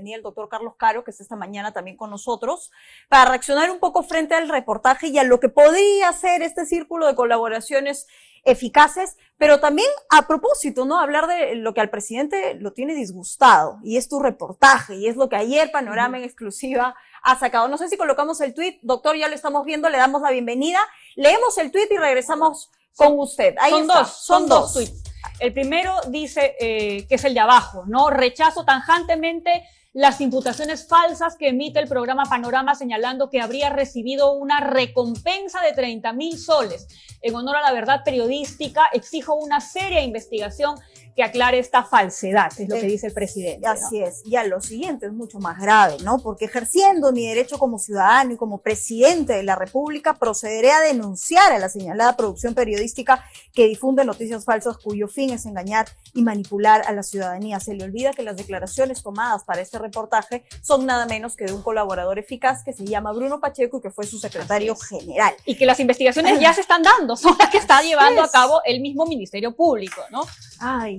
bienvenida al doctor Carlos Caro, que está esta mañana también con nosotros, para reaccionar un poco frente al reportaje y a lo que podría ser este círculo de colaboraciones eficaces, pero también a propósito, ¿no? Hablar de lo que al presidente lo tiene disgustado, y es tu reportaje, y es lo que ayer Panorama en exclusiva ha sacado. No sé si colocamos el tweet, doctor, ya lo estamos viendo, le damos la bienvenida, leemos el tweet y regresamos con usted. Ahí son dos, son, dos tweets. El primero dice eh, que es el de abajo, ¿no? Rechazo tanjantemente las imputaciones falsas que emite el programa Panorama señalando que habría recibido una recompensa de 30 mil soles. En honor a la verdad periodística, exijo una seria investigación que aclare esta falsedad, es lo que dice el presidente. Así es. Ya lo siguiente es mucho más grave, ¿no? Porque ejerciendo mi derecho como ciudadano y como presidente de la República, procederé a denunciar a la señalada producción periodística que difunde noticias falsas cuyo fin es engañar y manipular a la ciudadanía. Se le olvida que las declaraciones tomadas para este reportaje son nada menos que de un colaborador eficaz que se llama Bruno Pacheco y que fue su secretario general. Y que las investigaciones ya se están dando, son las que está llevando a cabo el mismo Ministerio Público, ¿no? Ay,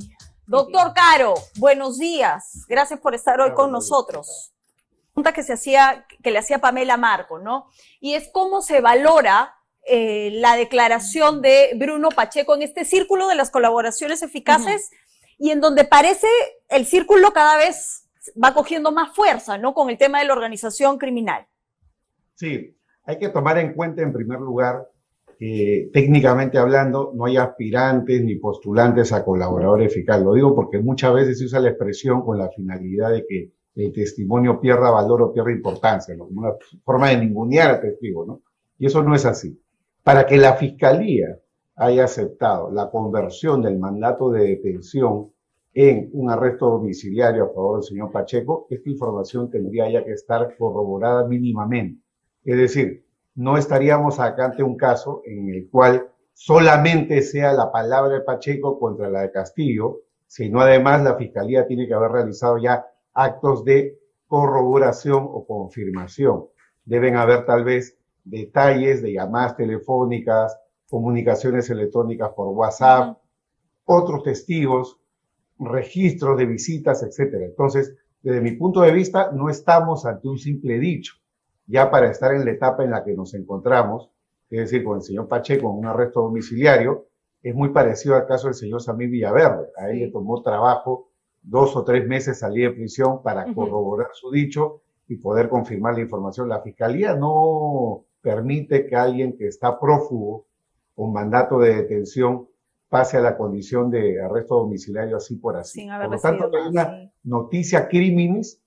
Doctor Caro, buenos días. Gracias por estar hoy con nosotros. Pregunta que se hacía, que le hacía Pamela Marco, ¿no? Y es cómo se valora eh, la declaración de Bruno Pacheco en este círculo de las colaboraciones eficaces y en donde parece el círculo cada vez va cogiendo más fuerza, ¿no? Con el tema de la organización criminal. Sí, hay que tomar en cuenta en primer lugar técnicamente hablando no hay aspirantes ni postulantes a colaborador eficaz. Lo digo porque muchas veces se usa la expresión con la finalidad de que el testimonio pierda valor o pierda importancia, como una forma de ningunear al testigo, ¿no? Y eso no es así. Para que la fiscalía haya aceptado la conversión del mandato de detención en un arresto domiciliario a favor del señor Pacheco, esta información tendría ya que estar corroborada mínimamente. Es decir, no estaríamos acá ante un caso en el cual solamente sea la palabra de Pacheco contra la de Castillo, sino además la Fiscalía tiene que haber realizado ya actos de corroboración o confirmación. Deben haber tal vez detalles de llamadas telefónicas, comunicaciones electrónicas por WhatsApp, otros testigos, registros de visitas, etcétera. Entonces, desde mi punto de vista, no estamos ante un simple dicho ya para estar en la etapa en la que nos encontramos, es decir, con el señor Pacheco en un arresto domiciliario, es muy parecido al caso del señor Samir Villaverde. A él le tomó trabajo dos o tres meses salir de prisión para corroborar su dicho y poder confirmar la información. La fiscalía no permite que alguien que está prófugo con mandato de detención pase a la condición de arresto domiciliario así por así. por lo tanto, hay una noticia crímenes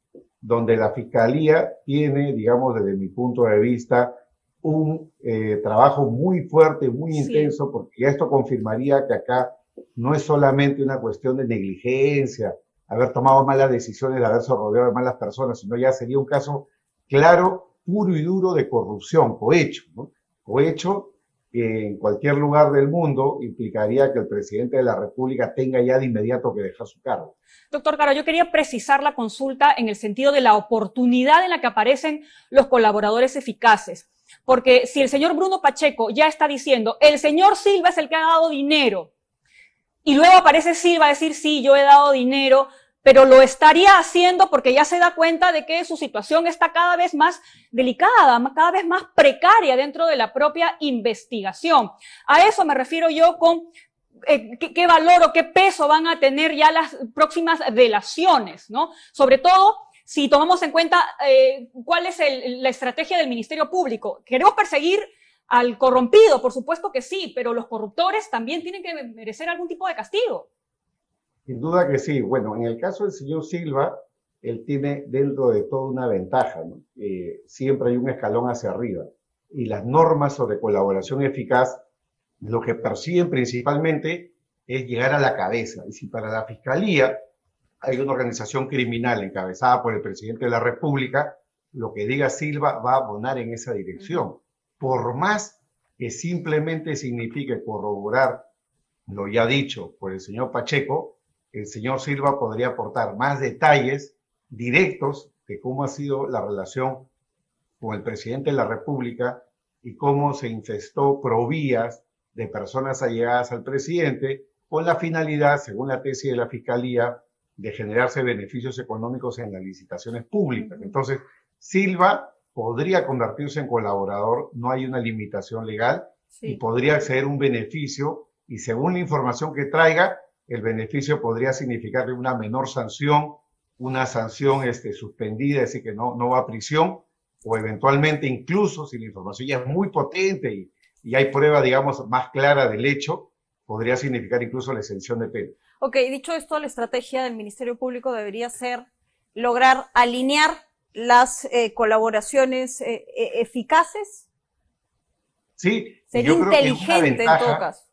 donde la Fiscalía tiene, digamos, desde mi punto de vista, un eh, trabajo muy fuerte, muy intenso, porque esto confirmaría que acá no es solamente una cuestión de negligencia, haber tomado malas decisiones, de haberse rodeado de malas personas, sino ya sería un caso claro, puro y duro de corrupción, cohecho, ¿no? Cohecho en cualquier lugar del mundo implicaría que el presidente de la República tenga ya de inmediato que dejar su cargo. Doctor Caro, yo quería precisar la consulta en el sentido de la oportunidad en la que aparecen los colaboradores eficaces. Porque si el señor Bruno Pacheco ya está diciendo, el señor Silva es el que ha dado dinero, y luego aparece Silva a decir, sí, yo he dado dinero, pero lo estaría haciendo porque ya se da cuenta de que su situación está cada vez más delicada, cada vez más precaria dentro de la propia investigación. A eso me refiero yo con eh, qué, valor o qué peso van a tener ya las próximas delaciones, ¿no? Sobre todo si tomamos en cuenta eh, cuál es la estrategia del Ministerio Público. ¿Queremos perseguir al corrompido? Por supuesto que sí, pero los corruptores también tienen que merecer algún tipo de castigo. Sin duda que sí. Bueno, en el caso del señor Silva, él tiene dentro de todo una ventaja. ¿no? Eh, siempre hay un escalón hacia arriba. Y las normas sobre colaboración eficaz lo que persiguen principalmente es llegar a la cabeza. Y si para la Fiscalía hay una organización criminal encabezada por el presidente de la República, lo que diga Silva va a abonar en esa dirección. Por más que simplemente signifique corroborar lo ya dicho por el señor Pacheco, el señor Silva podría aportar más detalles directos de cómo ha sido la relación con el presidente de la República y cómo se infestó provías de personas allegadas al presidente con la finalidad, según la tesis de la Fiscalía, de generarse beneficios económicos en las licitaciones públicas. Entonces, Silva podría convertirse en colaborador, no hay una limitación legal y podría acceder a un beneficio y según la información que traiga, el beneficio podría significarle una menor sanción, una sanción este, suspendida, es decir, que no, no va a prisión, o eventualmente incluso si la información ya es muy potente y, y hay prueba, digamos, más clara del hecho, podría significar incluso la exención de pena. Ok, dicho esto, la estrategia del Ministerio Público debería ser lograr alinear las eh, colaboraciones eh, e-, eficaces. Sí, sería inteligente en todo caso.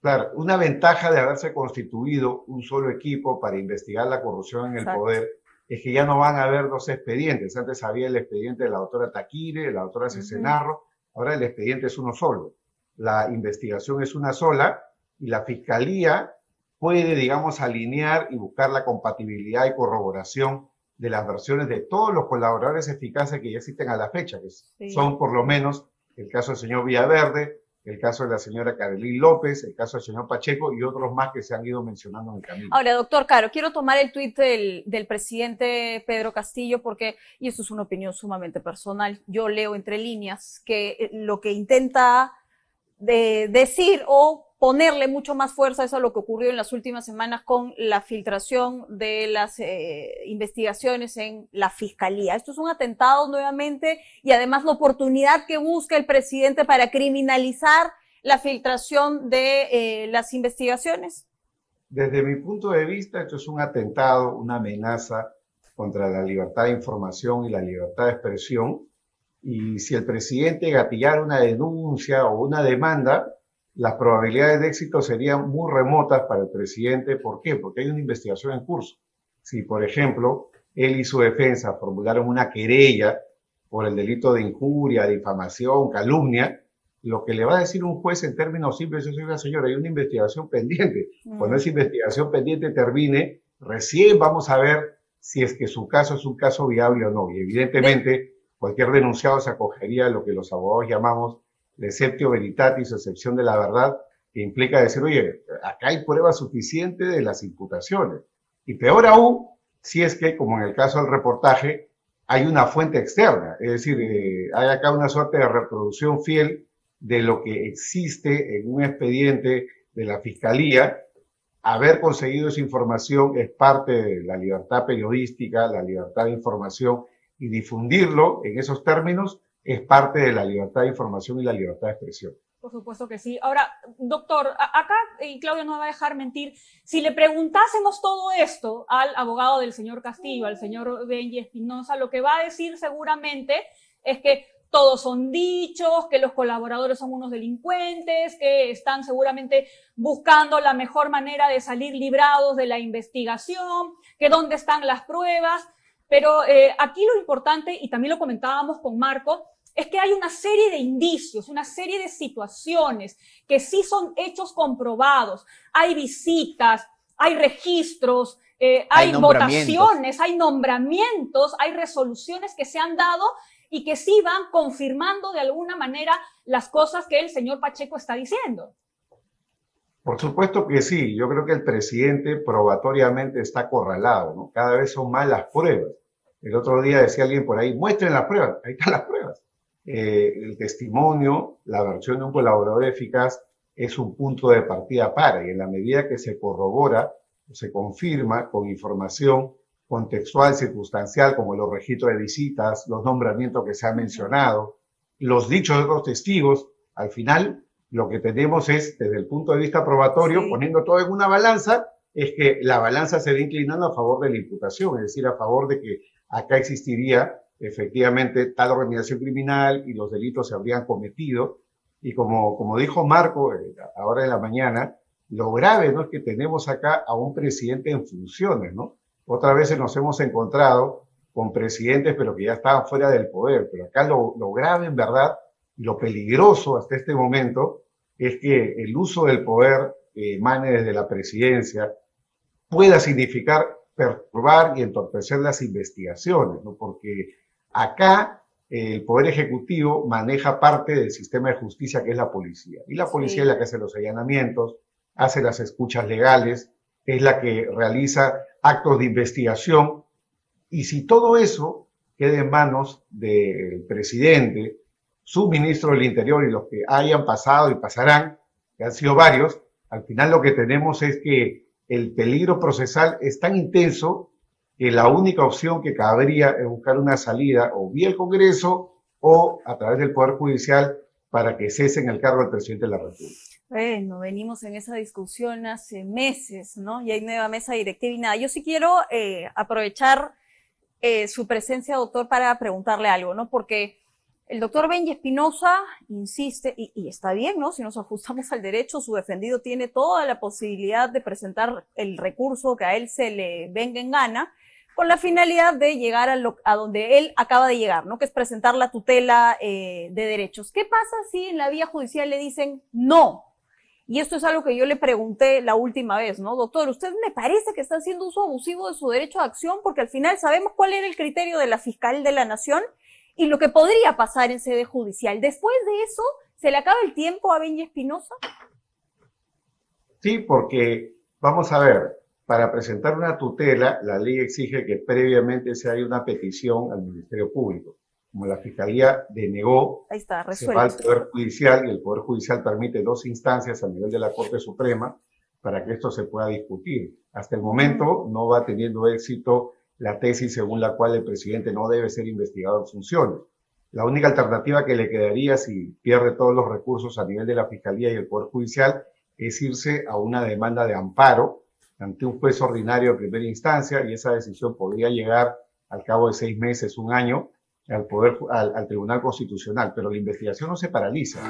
Claro, una ventaja de haberse constituido un solo equipo para investigar la corrupción en el poder es que ya no van a haber dos expedientes. Antes había el expediente de la doctora Taquire, de la doctora Cesenarro, ahora el expediente es uno solo. La investigación es una sola y la fiscalía puede, digamos, alinear y buscar la compatibilidad y corroboración de las versiones de todos los colaboradores eficaces que ya existen a la fecha, que son por lo menos el caso del señor Villaverde, el caso de la señora Carolín López, el caso del señor Pacheco y otros más que se han ido mencionando en el camino. Ahora, doctor Caro, quiero tomar el tuit del, del, presidente Pedro Castillo porque, y esto es una opinión sumamente personal, yo leo entre líneas que eh, lo que intenta de decir o ponerle mucho más fuerza eso a lo que ocurrió en las últimas semanas con la filtración de las eh, investigaciones en la fiscalía. Esto es un atentado nuevamente y además la oportunidad que busca el presidente para criminalizar la filtración de eh, las investigaciones. Desde mi punto de vista, esto es un atentado, una amenaza contra la libertad de información y la libertad de expresión. Y si el presidente gatillara una denuncia o una demanda, las probabilidades de éxito serían muy remotas para el presidente. ¿Por qué? Porque hay una investigación en curso. Si, por ejemplo, él y su defensa formularon una querella por el delito de injuria, difamación, calumnia, lo que le va a decir un juez en términos simples es, oiga señora, hay una investigación pendiente. Cuando esa investigación pendiente termine, recién vamos a ver si es que su caso es un caso viable o no. Y evidentemente, cualquier denunciado se acogería a lo que los abogados llamamos deceptio veritatis, excepción de la verdad, que implica decir, oye, acá hay prueba suficiente de las imputaciones. Y peor aún, si es que, como en el caso del reportaje, hay una fuente externa, es decir, eh, hay acá una suerte de reproducción fiel de lo que existe en un expediente de la Fiscalía. Haber conseguido esa información es parte de la libertad periodística, la libertad de información y difundirlo en esos términos es parte de la libertad de información y la libertad de expresión. Por supuesto que sí. Ahora, doctor, acá, y Claudia no va a dejar mentir, si le preguntásemos todo esto al abogado del señor Castillo, al señor Benji Espinosa, lo que va a decir seguramente es que todos son dichos, que los colaboradores son unos delincuentes, que están seguramente buscando la mejor manera de salir librados de la investigación, que dónde están las pruebas. Pero eh, aquí lo importante, y también lo comentábamos con Marco, es que hay una serie de indicios, una serie de situaciones que sí son hechos comprobados. Hay visitas, hay registros, eh, hay, votaciones, hay nombramientos, hay resoluciones que se han dado y que sí van confirmando de alguna manera las cosas que el señor Pacheco está diciendo. Por supuesto que sí, yo creo que el presidente probatoriamente está acorralado, ¿no? Cada vez son más las pruebas. El otro día decía alguien por ahí, muestren las pruebas, ahí están las pruebas. Eh, el testimonio, la versión de un colaborador eficaz es un punto de partida para, y en la medida que se corrobora, se confirma con información contextual, circunstancial, como los registros de visitas, los nombramientos que se han mencionado, los dichos de otros testigos, al final lo que tenemos es, desde el punto de vista probatorio, poniendo todo en una balanza, es que la balanza se va inclinando a favor de la imputación, es decir, a favor de que acá existiría efectivamente tal organización criminal y los delitos se habrían cometido. Y como, como dijo Marco eh, ahora en la mañana, lo grave no es que tenemos acá a un presidente en funciones, ¿no? Otras veces nos hemos encontrado con presidentes, pero que ya estaban fuera del poder. Pero acá lo, lo grave, en verdad, y lo peligroso hasta este momento, es que el uso del poder que emane desde la presidencia pueda significar perturbar y entorpecer las investigaciones, ¿no? porque acá el Poder Ejecutivo maneja parte del sistema de justicia que es la policía. Y la policía es la que hace los allanamientos, hace las escuchas legales, es la que realiza actos de investigación. Y si todo eso queda en manos del presidente, su ministro del Interior y los que hayan pasado y pasarán, que han sido varios, al final lo que tenemos es que el peligro procesal es tan intenso que la única opción que cabría es buscar una salida o vía el Congreso o a través del Poder Judicial para que cesen el cargo del presidente de la República. Bueno, venimos en esa discusión hace meses, ¿no? Y hay nueva mesa directiva y nada. Yo sí quiero eh, aprovechar eh, su presencia, doctor, para preguntarle algo, ¿no? Porque el doctor Benji Espinosa insiste, y, está bien, ¿no? Si nos ajustamos al derecho, su defendido tiene toda la posibilidad de presentar el recurso que a él se le venga en gana, con la finalidad de llegar a, lo, a donde él acaba de llegar, ¿no? Que es presentar la tutela eh, de derechos. ¿Qué pasa si en la vía judicial le dicen no? Y esto es algo que yo le pregunté la última vez, ¿no? Doctor, ¿usted me parece que está haciendo uso abusivo de su derecho de acción? Porque al final sabemos cuál era el criterio de la fiscal de la nación y lo que podría pasar en sede judicial. Después de eso, ¿se le acaba el tiempo a Benji Espinosa? Sí, porque vamos a ver, para presentar una tutela, la ley exige que previamente se haya una petición al Ministerio Público como la Fiscalía denegó, Ahí está, se va al Poder Judicial y el Poder Judicial permite dos instancias a nivel de la Corte Suprema para que esto se pueda discutir. Hasta el momento no va teniendo éxito la tesis según la cual el presidente no debe ser investigado en funciones. La única alternativa que le quedaría si pierde todos los recursos a nivel de la Fiscalía y el Poder Judicial es irse a una demanda de amparo ante un juez ordinario de primera instancia y esa decisión podría llegar al cabo de seis meses, un año, al, poder, al, al Tribunal Constitucional, pero la investigación no se paraliza.